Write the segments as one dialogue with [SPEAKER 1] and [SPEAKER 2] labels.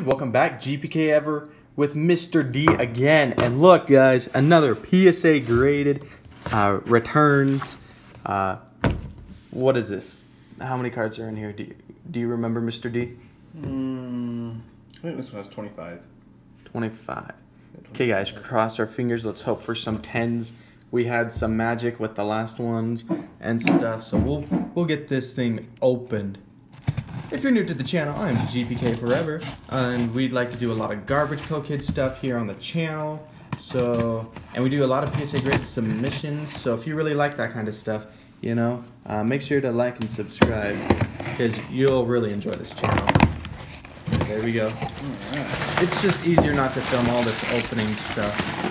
[SPEAKER 1] YouTube? Welcome back, GPK Ever with Mr. D again. And look, guys, another PSA graded uh, returns. Uh, what is this? How many cards are in here? Do you, do you remember, Mr. D?
[SPEAKER 2] Mm, I think this one has 25.
[SPEAKER 1] 25. Okay, guys, cross our fingers. Let's hope for some tens. We had some magic with the last ones and stuff, so we'll we'll get this thing opened. If you're new to the channel, I'm GPK Forever, and we'd like to do a lot of garbage pail kid stuff here on the channel. So, and we do a lot of PSA graded submissions. So if you really like that kind of stuff, you know, uh, make sure to like and subscribe because you'll really enjoy this channel. There we go.
[SPEAKER 2] Alright.
[SPEAKER 1] It's just easier not to film all this opening stuff.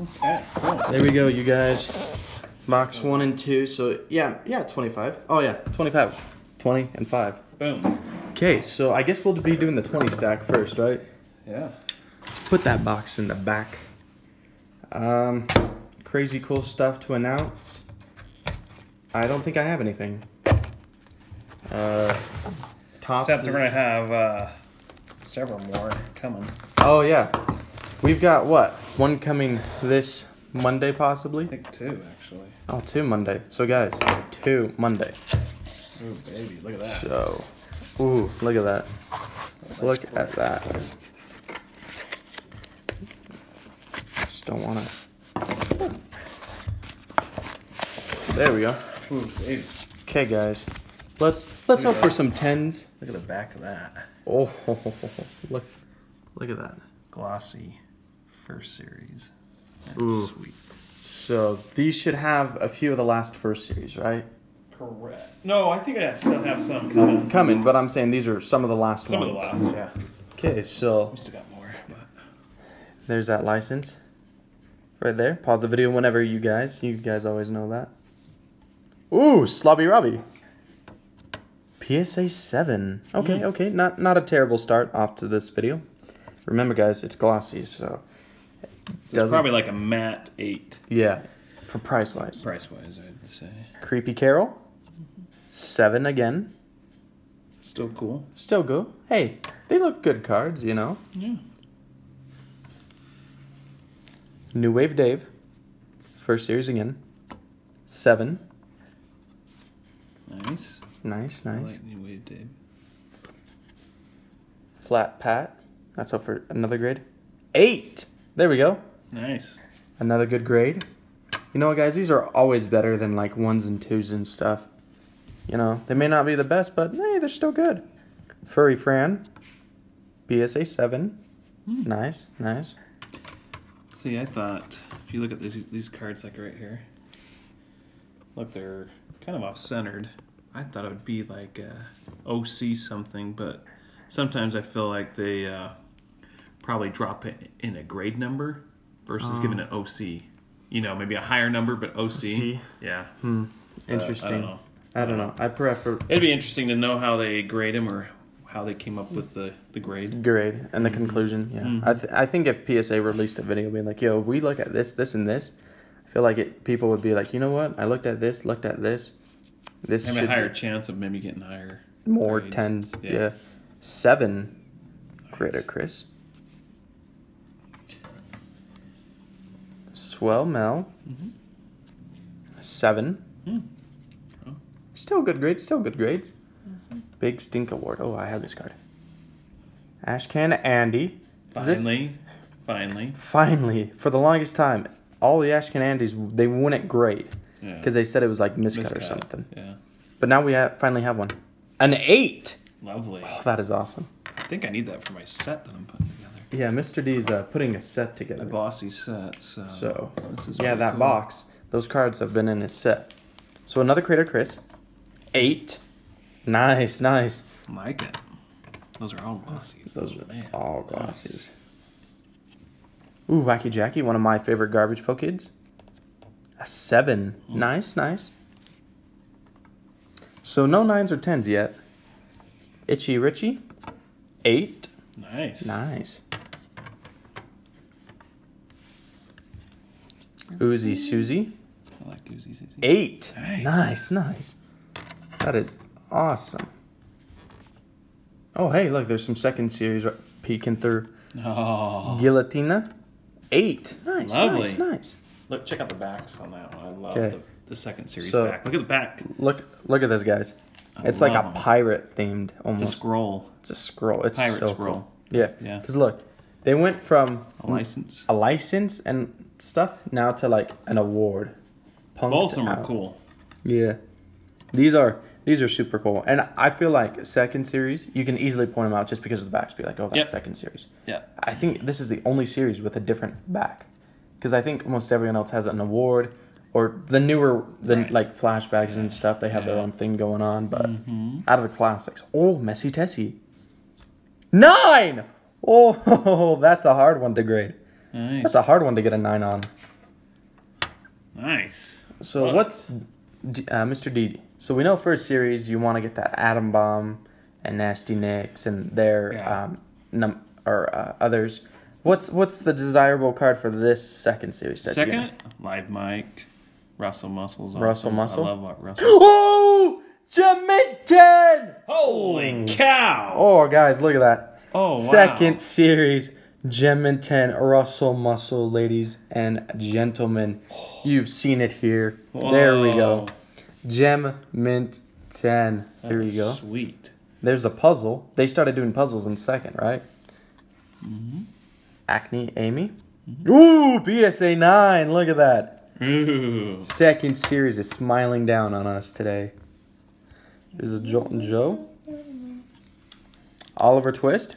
[SPEAKER 2] Okay, cool.
[SPEAKER 1] There we go, you guys. Box one and two. So yeah, yeah, 25. Oh yeah, 25. 20 and five.
[SPEAKER 2] Boom.
[SPEAKER 1] Okay, so I guess we'll be doing the 20 stack first, right?
[SPEAKER 2] Yeah.
[SPEAKER 1] Put that box in the back. Um, crazy cool stuff to announce. I don't think I have anything. Uh, tops.
[SPEAKER 2] Except we're gonna have uh, several more coming.
[SPEAKER 1] Oh yeah, we've got what? One coming this Monday possibly?
[SPEAKER 2] I think two actually.
[SPEAKER 1] Oh, two Monday. So guys, two Monday.
[SPEAKER 2] Ooh, baby, look at that.
[SPEAKER 1] So, ooh, look at that. Look at that. Just don't want to. There we go.
[SPEAKER 2] Ooh, baby.
[SPEAKER 1] Okay, guys. Let's let's
[SPEAKER 2] Look
[SPEAKER 1] hope for some tens.
[SPEAKER 2] Look at the back of that.
[SPEAKER 1] Oh, look, look at that.
[SPEAKER 2] Glossy first series. That's
[SPEAKER 1] Ooh.
[SPEAKER 2] sweet.
[SPEAKER 1] So these should have a few of the last first series, right?
[SPEAKER 2] Correct. No, I think I still have some coming.
[SPEAKER 1] Coming, but I'm saying these are some of the last
[SPEAKER 2] Some of the
[SPEAKER 1] ones.
[SPEAKER 2] last, yeah.
[SPEAKER 1] Okay, so
[SPEAKER 2] We still got more, but
[SPEAKER 1] There's that license. Right there. Pause the video whenever you guys. You guys always know that. Ooh, Slobby Robbie. PSA 7. Okay,
[SPEAKER 2] Mm.
[SPEAKER 1] okay. Not not a terrible start off to this video. Remember guys, it's glossy, so
[SPEAKER 2] it's probably like a matte eight
[SPEAKER 1] yeah, for price wise.
[SPEAKER 2] price wise, I'd say.
[SPEAKER 1] Creepy Carol. 7 again.
[SPEAKER 2] Still cool.
[SPEAKER 1] Still good. Hey, they look good cards, you know.
[SPEAKER 2] Yeah.
[SPEAKER 1] New Wave Dave. First series again. 7.
[SPEAKER 2] Nice.
[SPEAKER 1] Nice, nice.
[SPEAKER 2] like New Wave Dave.
[SPEAKER 1] Flat Pat. That's up for another grade. Eight. There we go.
[SPEAKER 2] Nice.
[SPEAKER 1] Another good grade. You know what, guys? These are always better than like ones and twos and stuff. You know, they may not be the best, but hey, they're still good. Furry Fran. PSA 7.
[SPEAKER 2] Hmm.
[SPEAKER 1] Nice, nice.
[SPEAKER 2] See, I thought if you look at these these cards like right here, look, they're kind of off centered. I thought it would be like uh, OC something, but sometimes I feel like they uh, probably drop it in a grade number versus
[SPEAKER 1] Oh.
[SPEAKER 2] giving an OC. You know, maybe a higher number, but OC.
[SPEAKER 1] OC.
[SPEAKER 2] Yeah.
[SPEAKER 1] Hmm.
[SPEAKER 2] Uh,
[SPEAKER 1] Interesting.
[SPEAKER 2] I don't know.
[SPEAKER 1] I don't know. I prefer
[SPEAKER 2] It'd be interesting to know how they grade them or how they came up with the, the grade.
[SPEAKER 1] grade and the conclusion. Yeah,
[SPEAKER 2] Mhm.
[SPEAKER 1] I th- I think if PSA released a video being like, "Yo, we look at this, this, and this," I feel like it. People would be like, "You know what? I looked at this, looked at this. This
[SPEAKER 2] Have a higher
[SPEAKER 1] be
[SPEAKER 2] chance of maybe getting higher.
[SPEAKER 1] more
[SPEAKER 2] grades."
[SPEAKER 1] tens.
[SPEAKER 2] Yeah.
[SPEAKER 1] Yeah. seven.
[SPEAKER 2] Nice.
[SPEAKER 1] Chris. Swell Mel.
[SPEAKER 2] Mhm.
[SPEAKER 1] Seven.
[SPEAKER 2] Hmm. Oh.
[SPEAKER 1] Still good grades. Still good grades. Big Stink Award. Oh, I have this card. Ashcan Andy. Is this-
[SPEAKER 2] Finally, finally.
[SPEAKER 1] Finally, for the longest time, all the Ashcan Andys they wouldn't grade
[SPEAKER 2] Yeah.
[SPEAKER 1] because they said it was like miscut, or something.
[SPEAKER 2] Yeah.
[SPEAKER 1] But now we have, finally have one. An eight.
[SPEAKER 2] Lovely.
[SPEAKER 1] Oh, that is awesome.
[SPEAKER 2] I think I need that for my set that I'm putting together.
[SPEAKER 1] Yeah, Mr. D's uh, putting a set
[SPEAKER 2] A
[SPEAKER 1] together.
[SPEAKER 2] bossy set. So,
[SPEAKER 1] So,
[SPEAKER 2] this is
[SPEAKER 1] yeah, that
[SPEAKER 2] cool.
[SPEAKER 1] box, those cards have been in his set. So another Crater Chris. Eight. Nice, nice.
[SPEAKER 2] Like it. Those are all glossies.
[SPEAKER 1] Those are
[SPEAKER 2] Man,
[SPEAKER 1] all
[SPEAKER 2] nice.
[SPEAKER 1] glossies. Ooh, Wacky Jackie, one of my favorite garbage pail kids. A seven.
[SPEAKER 2] Mm.
[SPEAKER 1] Nice, nice. So no nines or tens yet. Itchy Richie. Eight.
[SPEAKER 2] Nice.
[SPEAKER 1] Nice. Uzi Susie.
[SPEAKER 2] I like Uzi Susie.
[SPEAKER 1] Eight.
[SPEAKER 2] Nice.
[SPEAKER 1] Nice, nice. That is awesome. Oh, hey, look, there's some second series peeking through.
[SPEAKER 2] Oh,
[SPEAKER 1] Guillotina. Eight. Nice,
[SPEAKER 2] Lovely.
[SPEAKER 1] nice, nice.
[SPEAKER 2] look! Check out the backs on that one. I love the, the second series
[SPEAKER 1] So-
[SPEAKER 2] back. Look at the back.
[SPEAKER 1] Look, look at this, guys.
[SPEAKER 2] I
[SPEAKER 1] It's like a pirate themed
[SPEAKER 2] It's a
[SPEAKER 1] almost.
[SPEAKER 2] scroll,
[SPEAKER 1] It's a scroll. It's
[SPEAKER 2] pirate
[SPEAKER 1] so
[SPEAKER 2] scroll.
[SPEAKER 1] Cool. Yeah.
[SPEAKER 2] Yeah.
[SPEAKER 1] Because look, they went from
[SPEAKER 2] A license.
[SPEAKER 1] a license and stuff now to like an award. Punked
[SPEAKER 2] Both of them are cool.
[SPEAKER 1] Yeah. These are these are super cool, and I feel like second series you can easily point them out just because of the backs. Be like, oh, that's
[SPEAKER 2] Yep.
[SPEAKER 1] second series.
[SPEAKER 2] Yeah.
[SPEAKER 1] I think this is the only series with a different back, because I think almost everyone else has an award, or the newer the
[SPEAKER 2] Right.
[SPEAKER 1] like flashbacks and stuff. They have their own thing going on, but
[SPEAKER 2] Mm-hmm.
[SPEAKER 1] out of the classics, oh, Messy Tessie, nine. Oh, that's a hard one to grade.
[SPEAKER 2] Nice.
[SPEAKER 1] That's a hard one to get a nine on.
[SPEAKER 2] nice.
[SPEAKER 1] So
[SPEAKER 2] What?
[SPEAKER 1] what's uh, Mr. Didi? So we know first series you want to get that Atom Bomb and Nasty Nicks and their
[SPEAKER 2] Yeah.
[SPEAKER 1] um, num- or uh, others. What's what's the desirable card for this second series?
[SPEAKER 2] Second, live mic. Russell Muscles.
[SPEAKER 1] Russell
[SPEAKER 2] awesome.
[SPEAKER 1] Muscle?
[SPEAKER 2] I love what Russell.
[SPEAKER 1] Oh, Jamaican!
[SPEAKER 2] Holy cow!
[SPEAKER 1] Oh, guys, look at that.
[SPEAKER 2] Oh, wow.
[SPEAKER 1] Second series, Gem Mint 10, Russell Muscle, ladies and gentlemen. You've seen it here. There we go.
[SPEAKER 2] Whoa.
[SPEAKER 1] Gem Mint 10. Here we go.
[SPEAKER 2] Sweet.
[SPEAKER 1] There's a puzzle. They started doing puzzles in second, right?
[SPEAKER 2] Mm-hmm.
[SPEAKER 1] Acne Amy. Ooh, PSA 9. Look at that.
[SPEAKER 2] Ooh.
[SPEAKER 1] Second series is smiling down on us today. There's a Jolton Joe. Oliver Twist.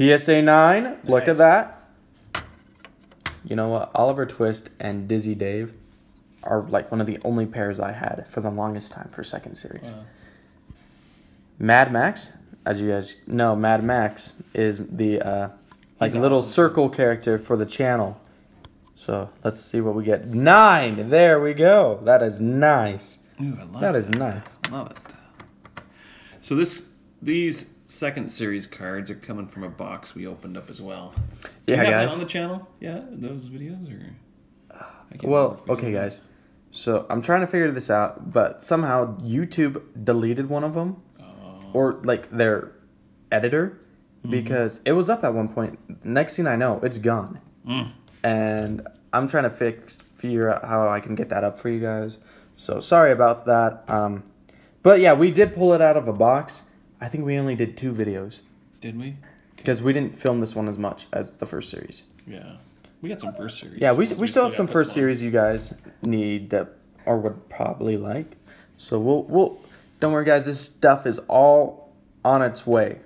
[SPEAKER 1] PSA 9. Look at that. You know what? Oliver Twist and Dizzy Dave are like one of the only pairs I had for the longest time for second series.
[SPEAKER 2] Wow.
[SPEAKER 1] Mad Max, as you guys know, Mad Max is the uh, like
[SPEAKER 2] He's
[SPEAKER 1] little
[SPEAKER 2] awesome.
[SPEAKER 1] circle character for the channel. So let's see what we get. Nine. There we go. That is nice.
[SPEAKER 2] Ooh, I love
[SPEAKER 1] That
[SPEAKER 2] it.
[SPEAKER 1] is nice.
[SPEAKER 2] Love it. So this these second series cards are coming from a box we opened up as well. Do
[SPEAKER 1] Yeah, guys.
[SPEAKER 2] on the channel? Yeah, those videos or.
[SPEAKER 1] Well,
[SPEAKER 2] we
[SPEAKER 1] okay, guys. So I'm trying to figure this out, but somehow YouTube deleted one of them,
[SPEAKER 2] Oh,
[SPEAKER 1] or like their editor,
[SPEAKER 2] Mm-hmm.
[SPEAKER 1] because it was up at one point. Next thing I know, it's gone.
[SPEAKER 2] Mm.
[SPEAKER 1] and I'm trying to fix figure out how I can get that up for you guys. So sorry about that. Um, but yeah, we did pull it out of a box. I think we only did two videos
[SPEAKER 2] Did we?
[SPEAKER 1] because we didn't film this one as much as the first series.
[SPEAKER 2] Yeah. We got some first series.
[SPEAKER 1] Yeah, we,
[SPEAKER 2] ones
[SPEAKER 1] we still have
[SPEAKER 2] got
[SPEAKER 1] some
[SPEAKER 2] this
[SPEAKER 1] first
[SPEAKER 2] one.
[SPEAKER 1] series you guys need or would probably like. So we'll we'll don't worry guys. This stuff is all on its way.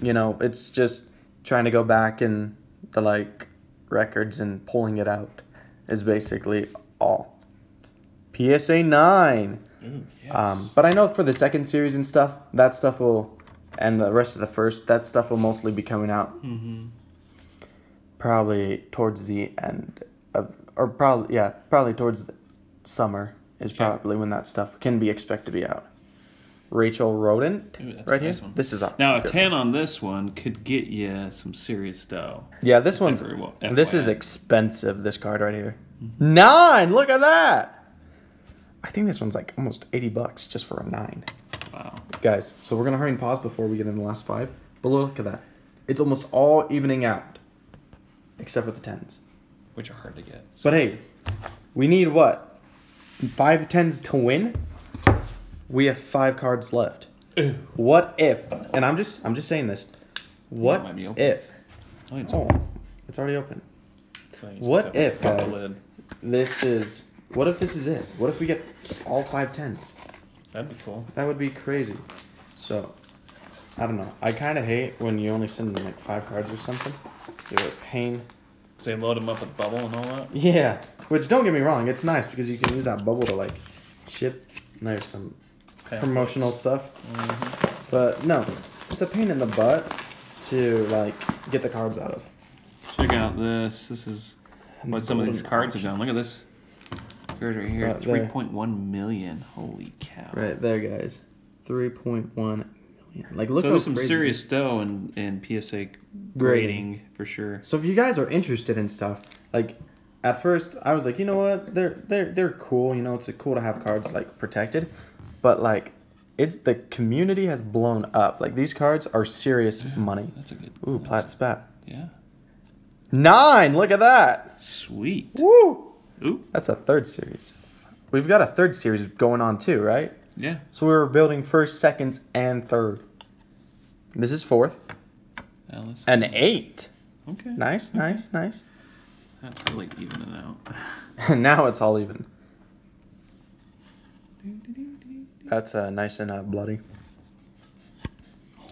[SPEAKER 1] You know, it's just trying to go back in the like records and pulling it out is basically all. PSA nine.
[SPEAKER 2] Ooh.
[SPEAKER 1] Um, but I know for the second series and stuff, that stuff will, and the rest of the first, that stuff will mostly be coming out
[SPEAKER 2] mm-hmm.
[SPEAKER 1] probably towards the end of, or probably yeah, probably towards summer is probably when that stuff can be expected to be out. Rachel Rodent,
[SPEAKER 2] Ooh,
[SPEAKER 1] right
[SPEAKER 2] nice
[SPEAKER 1] here.
[SPEAKER 2] one.
[SPEAKER 1] This is a
[SPEAKER 2] Now a
[SPEAKER 1] good
[SPEAKER 2] ten on this one could get you some serious dough.
[SPEAKER 1] Yeah, this
[SPEAKER 2] Just
[SPEAKER 1] one's
[SPEAKER 2] well-
[SPEAKER 1] this is expensive. This card right here,
[SPEAKER 2] Mm-hmm.
[SPEAKER 1] nine. Look at that. I think this one's like almost eighty bucks just for a nine.
[SPEAKER 2] Wow.
[SPEAKER 1] guys. So we're gonna hurry and pause before we get in the last five. But look at that. It's almost all evening out, except for the tens.
[SPEAKER 2] Which are hard to get.
[SPEAKER 1] But hey, we need what? Five tens to win. We have five cards left. What if? And I'm just I'm just saying this. What
[SPEAKER 2] open.
[SPEAKER 1] if?
[SPEAKER 2] Oh, it's
[SPEAKER 1] Oh, it's already open. what if, guys? This is. What if this is it? What if we get all five tens?
[SPEAKER 2] That'd be cool.
[SPEAKER 1] That would be crazy. So, I don't know. I kind of hate when you only send them like five cards or something. So what a pain.
[SPEAKER 2] So they load them up with bubble and all that.
[SPEAKER 1] Yeah. Which don't get me wrong, it's nice because you can use that bubble to like ship. And there's some promotional stuff.
[SPEAKER 2] Mm-hmm.
[SPEAKER 1] But no, it's a pain in the butt to like get the cards out of.
[SPEAKER 2] Check out this. This is what some of these cards have done. Look at this right here.
[SPEAKER 1] Right.
[SPEAKER 2] Three point one million. Holy cow!
[SPEAKER 1] Right there, guys. Three point one million. Like look
[SPEAKER 2] so there's some
[SPEAKER 1] crazy-
[SPEAKER 2] serious dough and in PSA grading for sure.
[SPEAKER 1] So if you guys are interested in stuff, like at first I was like, you know what, they're they're they're cool. You know, it's cool to have cards like protected, but like, it's the community has blown up. Like these cards are serious money.
[SPEAKER 2] That's a good.
[SPEAKER 1] Ooh, plat spat.
[SPEAKER 2] Yeah.
[SPEAKER 1] Nine. Look at that.
[SPEAKER 2] Sweet.
[SPEAKER 1] Woo.
[SPEAKER 2] Ooh.
[SPEAKER 1] That's a third series. We've got a third series going on too, right?
[SPEAKER 2] Yeah.
[SPEAKER 1] So we were building first, seconds, and third. This is fourth.
[SPEAKER 2] Alice.
[SPEAKER 1] An eight.
[SPEAKER 2] Okay.
[SPEAKER 1] Nice, nice, nice.
[SPEAKER 2] That's really evening out.
[SPEAKER 1] And now it's all even. That's uh, nice and uh, bloody.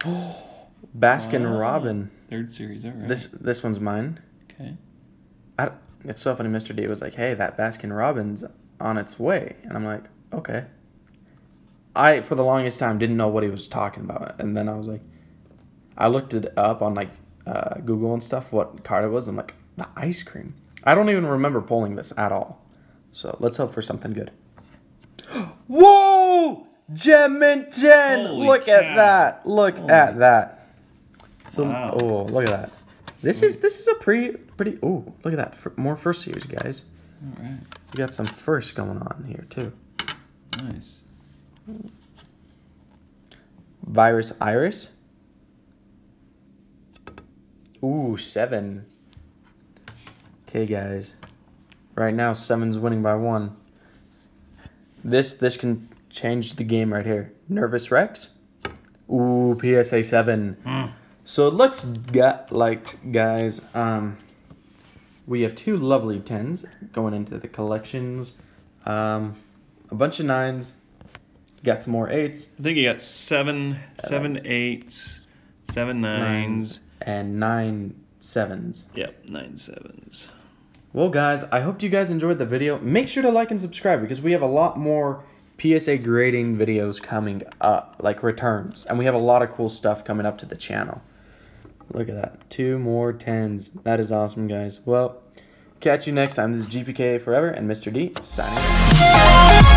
[SPEAKER 1] Baskin
[SPEAKER 2] Wow.
[SPEAKER 1] Robin.
[SPEAKER 2] Third series. All right.
[SPEAKER 1] This this one's mine.
[SPEAKER 2] Okay.
[SPEAKER 1] I, it's so funny. Mr. D was like, "Hey, that Baskin Robbins on its way," and I'm like, "Okay." I for the longest time didn't know what he was talking about, and then I was like, I looked it up on like uh, Google and stuff what card it was. I'm like, the ice cream. I don't even remember pulling this at all. So let's hope for something good. Whoa! Gem Mint ten. Look
[SPEAKER 2] cow.
[SPEAKER 1] at that. Look
[SPEAKER 2] Holy-
[SPEAKER 1] at that. So
[SPEAKER 2] Wow.
[SPEAKER 1] oh, look at that. This is this is a pretty pretty. Oh, look at that. For, more first years, guys.
[SPEAKER 2] All right.
[SPEAKER 1] We got some first going on here too.
[SPEAKER 2] Nice.
[SPEAKER 1] Virus Iris. Ooh, seven. Okay, guys. Right now, seven's winning by one. This this can change the game right here. Nervous Rex. Ooh, PSA seven.
[SPEAKER 2] Mm.
[SPEAKER 1] So it looks got like guys. Um, we have two lovely tens going into the collections. Um, a bunch of nines. Got some more eights.
[SPEAKER 2] I think you got seven, seven eights, seven nines.
[SPEAKER 1] and nine sevens.
[SPEAKER 2] Yep, nine sevens.
[SPEAKER 1] Well, guys, I hope you guys enjoyed the video. Make sure to like and subscribe because we have a lot more PSA grading videos coming up, like returns, and we have a lot of cool stuff coming up to the channel. Look at that. Two more tens. That is awesome, guys. Well, catch you next time. This is GPK Forever and Mr. D signing out.